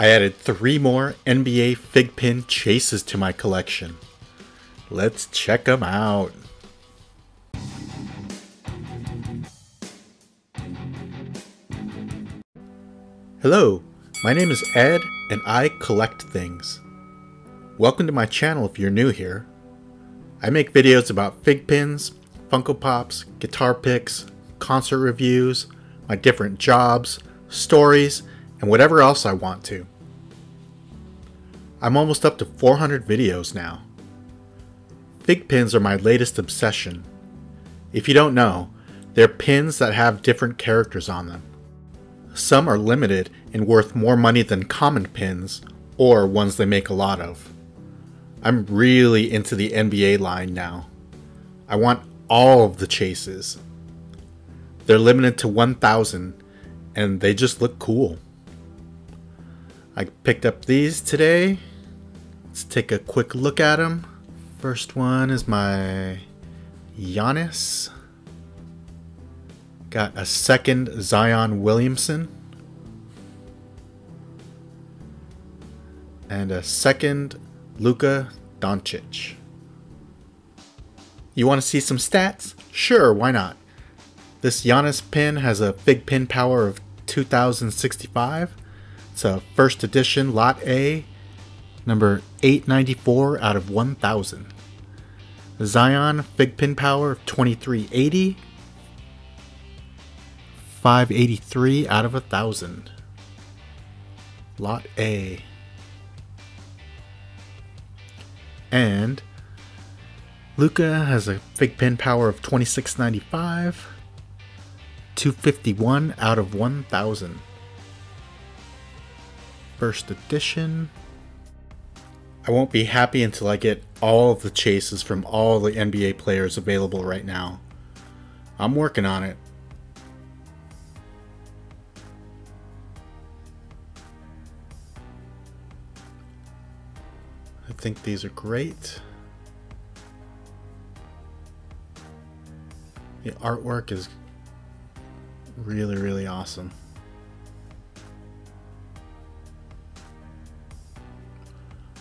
I added three more NBA Fig Pin chases to my collection. Let's check them out. Hello, my name is Ed and I collect things. Welcome to my channel if you're new here. I make videos about fig pins, Funko Pops, guitar picks, concert reviews, my different jobs, stories, and whatever else I want to. I'm almost up to 400 videos now. Fig pins are my latest obsession. If you don't know, they're pins that have different characters on them. Some are limited and worth more money than common pins, or ones they make a lot of. I'm really into the NBA line now. I want all of the chases. They're limited to 1,000 and they just look cool. I picked up these today. Let's take a quick look at them. First one is my Giannis. Got a second Zion Williamson. And a second Luka Doncic. You want to see some stats? Sure, why not? This Giannis pin has a fig pin power of 2065. It's a first edition Lot A, number 894 out of 1000. Zion fig pin power of 2380. 583 out of 1000. Lot A. And Luka has a fig pin power of 2695. 251 out of 1000. First edition. I won't be happy until I get all of the chases from all the NBA players available right now. I'm working on it. I think these are great. The artwork is really, really awesome.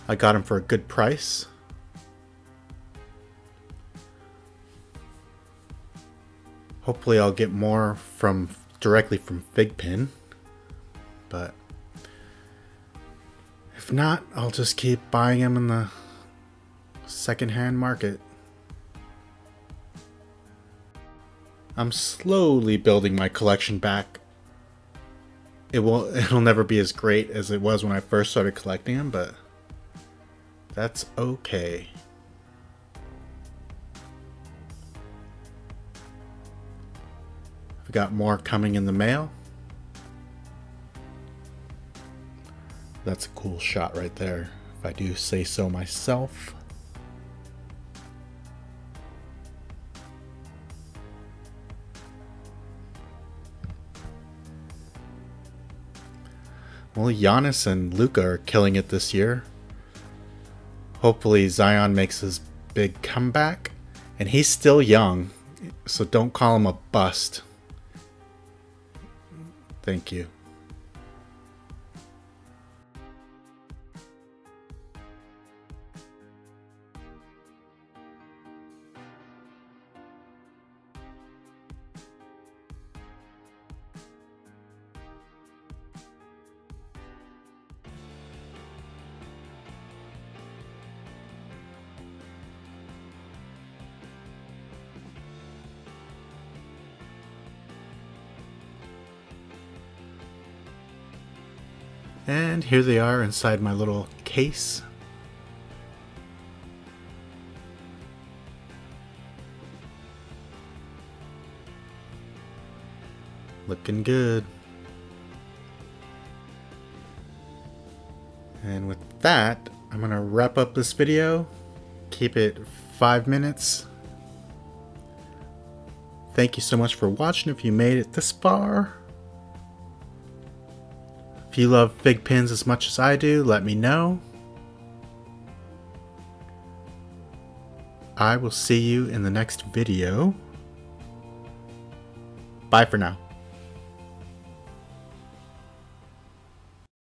I got them for a good price. Hopefully I'll get more from directly from Figpin, but if not, I'll just keep buying them in the secondhand market. I'm slowly building my collection back. It will it'll never be as great as it was when I first started collecting them, but that's okay. I've got more coming in the mail. That's a cool shot right there, if I do say so myself. Well, Giannis and Luka are killing it this year. Hopefully, Zion makes his big comeback. And he's still young, so don't call him a bust. Thank you. And here they are inside my little case. Looking good. And with that, I'm going to wrap up this video. Keep it five minutes. Thank you so much for watching if you made it this far. If you love fig pins as much as I do, let me know. I will see you in the next video. Bye for now.